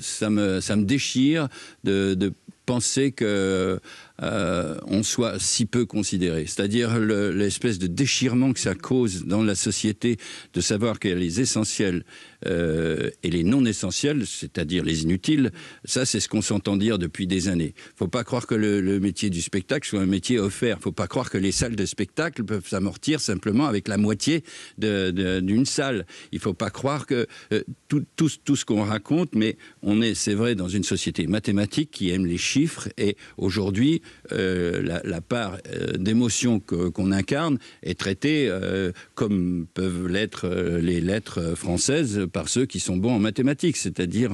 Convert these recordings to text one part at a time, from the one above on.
ça me, déchire de, de penser que euh, on soit si peu considéré. C'est-à-dire l'espèce de déchirement que ça cause dans la société de savoir qu'il y a les essentiels euh, et les non essentiels, c'est-à-dire les inutiles. Ça, c'est ce qu'on s'entend dire depuis des années. Faut pas croire que le, métier du spectacle soit un métier offert. Faut pas croire que les salles de spectacle peuvent s'amortir simplement avec la moitié d'une salle. Il faut pas croire que euh, tout ce qu'on raconte, mais on est, c'est vrai, dans une société mathématique qui aime les chiffres et aujourd'hui, euh, la, la, part euh, d'émotion qu'on qu incarne est traitée euh, comme peuvent l'être les lettres françaises par ceux qui sont bons en mathématiques, c'est-à-dire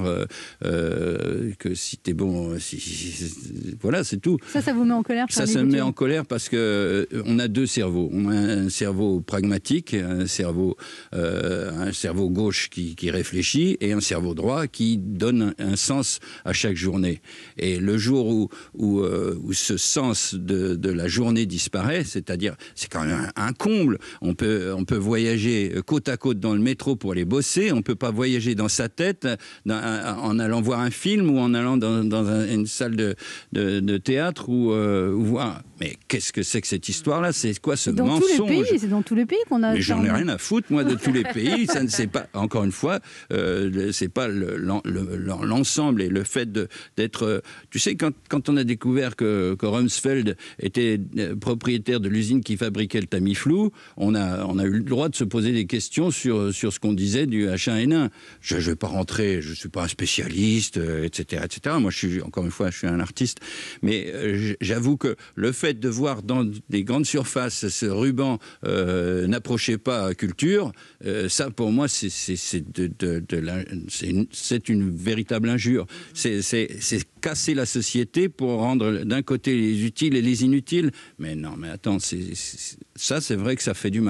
que si tu es bon, si, si, voilà, c'est tout. Ça, ça vous met en colère Ça, ça me met en colère parce que on a deux cerveaux. On a un cerveau pragmatique, un cerveau, un cerveau gauche qui, qui réfléchit et un cerveau droit qui donne un, un sens à chaque journée. Et le où, où, euh, où ce sens de, de la journée disparaît, c'est-à-dire c'est quand même un, comble. On peut, on peut voyager côte à côte dans le métro pour aller bosser. On peut pas voyager dans sa tête dans, en allant voir un film ou en allant dans, dans un, une salle de, de, théâtre euh, ou voir. Mais qu'est-ce que c'est que cette histoire-là? C'est quoi ce dans mensonge? C'est dans tous les pays qu'on a. Mais j'en ai rien à foutre moi de tous les pays. Ça ne c'est pas encore une fois, euh, c'est pas l'ensemble le, le, et le fait d'être. Euh, tu sais quand, quand on a découvert que, que Rumsfeld était euh, propriétaire de l'usine qui fabriquait le Tamiflu, on a on a eu le droit de se poser des questions sur sur ce qu'on disait du H1N1. Je ne vais pas rentrer, je suis pas un spécialiste, euh, etc., etc. Moi, je suis encore une fois, je suis un artiste, mais j'avoue que le fait de voir dans des grandes surfaces ce ruban euh, n'approchez pas culture, euh, ça pour moi c'est de, une, véritable injure. C'est casser la société pour rendre d'un côté les utiles et les inutiles. Mais non, mais attends, ça c'est vrai que ça fait du mal.